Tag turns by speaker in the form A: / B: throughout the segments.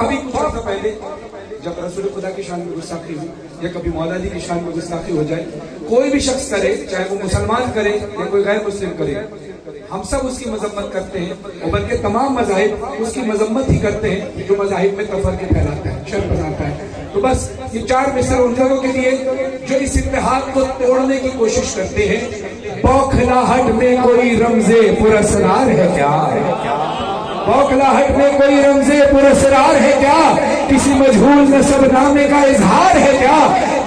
A: अभी कुछ अर्सा पहले जब रसूल खुदा की शान में गुस्ताखी हुई, या कभी मौलादी की शान में गुस्ताखी हो जाए, कोई भी शख्स करे, चाहे वो मुसलमान करे या कोई गैर मुस्लिम करे, हम सब उसकी मजम्मत करते हैं और बल्कि तमाम मजाहिब उसकी मजम्मत ही करते हैं जो मजाहिब में तफर के फैलाता है शर बनाता है। तो बस ये चार मिसर उन लोगों के लिए जो इस इतिहाद को तोड़ने की कोशिश करते हैं। बौखलाहट में कोई रमजे पुरस्कार है क्या? बौखलाहट में कोई रमजे पुरस्कार है क्या किसी मजहूल नामे का इजहार है क्या?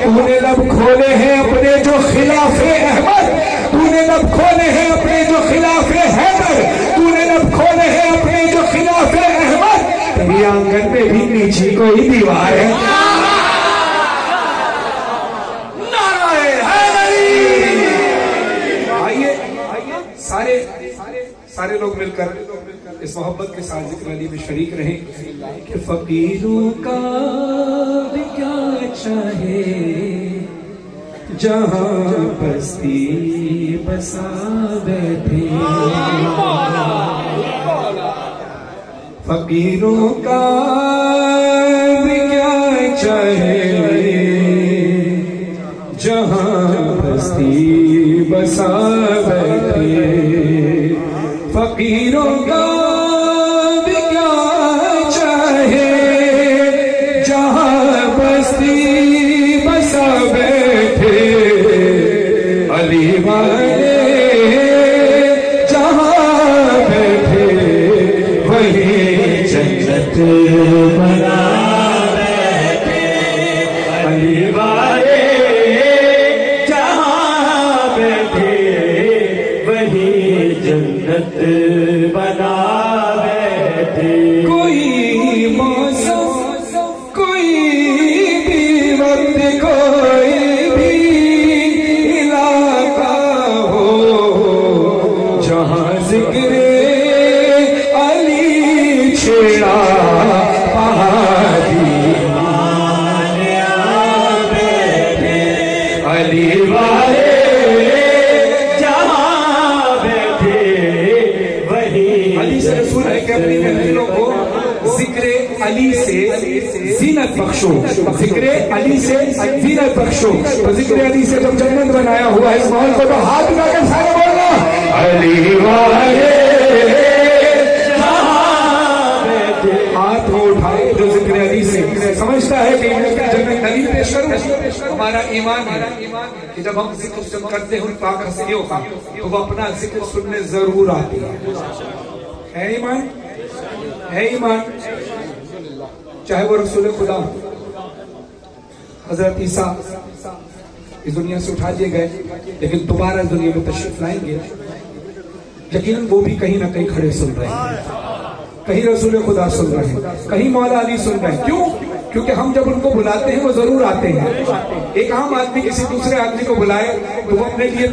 A: तूने लब खोले हैं अपने जो खिलाफ अहमद। तूने लब खोले हैं अपने जो खिलाफ हैदर। तूने लब खोले हैं अपने जो खिलाफ अहमद। तभी आँगन में भी नीचे कोई दीवार है। सारे लोग मिलकर इस मोहब्बत के साथ ज़िक्र अली में शरीक रहे कि फकीरों का भी क्या चाहे, जहाँ बस्ती बसा बैठे। फकीरों का भी क्या चाहे, जहाँ बस्ती बसा बना बैठे कोई मौसम, कोई भी वक्त कोई भी इलाका हो, जहाँ ज़िक्र अली छेड़ा जीनत बख्शो। ज़िक्र अली से जीनत बख्शो। तो ज़िक्र अली से जब जन्नत बनाया हुआ है इस माहौल को तो हाथ उठाकर सारे बोलना। अली वाले। हाथ उठाए जो ज़िक्र अली से। समझता है कि मैं जन्नत अली पेश करूँ हमारा ईमान है कि जब हम ज़िक्र करते हैं उन पाक हस्तियों का तो वो अपना ज़िक्र सुनने ज़रूर आती है। है ईमान? है ईमान? चाहे वो रसूल खुदा हो, हज़रत ईसा इस दुनिया से उठा दिए गए लेकिन दोबारा इस दुनिया में तशरीफ़ लाएँगे। यकीन वो भी कहीं ना कहीं खड़े सुन रहे हैं। कहीं रसूल खुदा सुन रहे हैं कहीं मौला अली सुन रहे हैं। क्यों? क्योंकि हम जब उनको बुलाते हैं, वो ज़रूर आते हैं। एक आम आदमी किसी दूसरे आदमी को बुलाए तो वो अपने लिए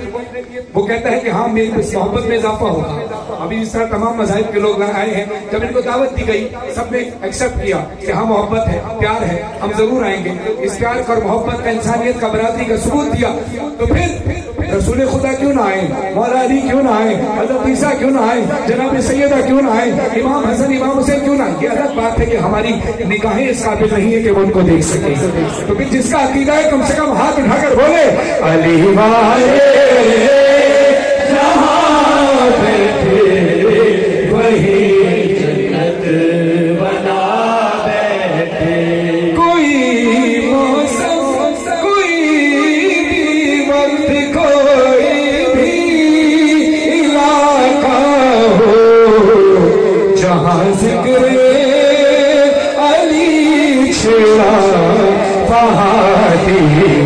A: वो कहता है कि हाँ मेरी इस मोहब्बत में इजाफा होगा। अभी इस तरह तमाम मजाहब के लोग आए हैं। जब इनको दावत दी गई, सबने एक्सेप्ट किया कि हाँ मोहब्बत है, प्यार है, हम ज़रूर आएँगे। इस प्यार का मोहब्बत का, इंसानियत का, बरादरी का सबूत दिया तो फिर रसूल खुदा क्यों ना आए? मौला अली क्यों ना आए? हज़रत ईसा क्यों ना आए? जनाब सैदा क्यों ना आए? इमाम हसन, इमाम हुसैन क्यों ना ये अलग बात है कि हमारी निगाहें इस काबिल नहीं है कि उनको देख सके। तो फिर जिसका अकीदा है, कम से कम हाथ उठाकर बोले, अली वाले Amém.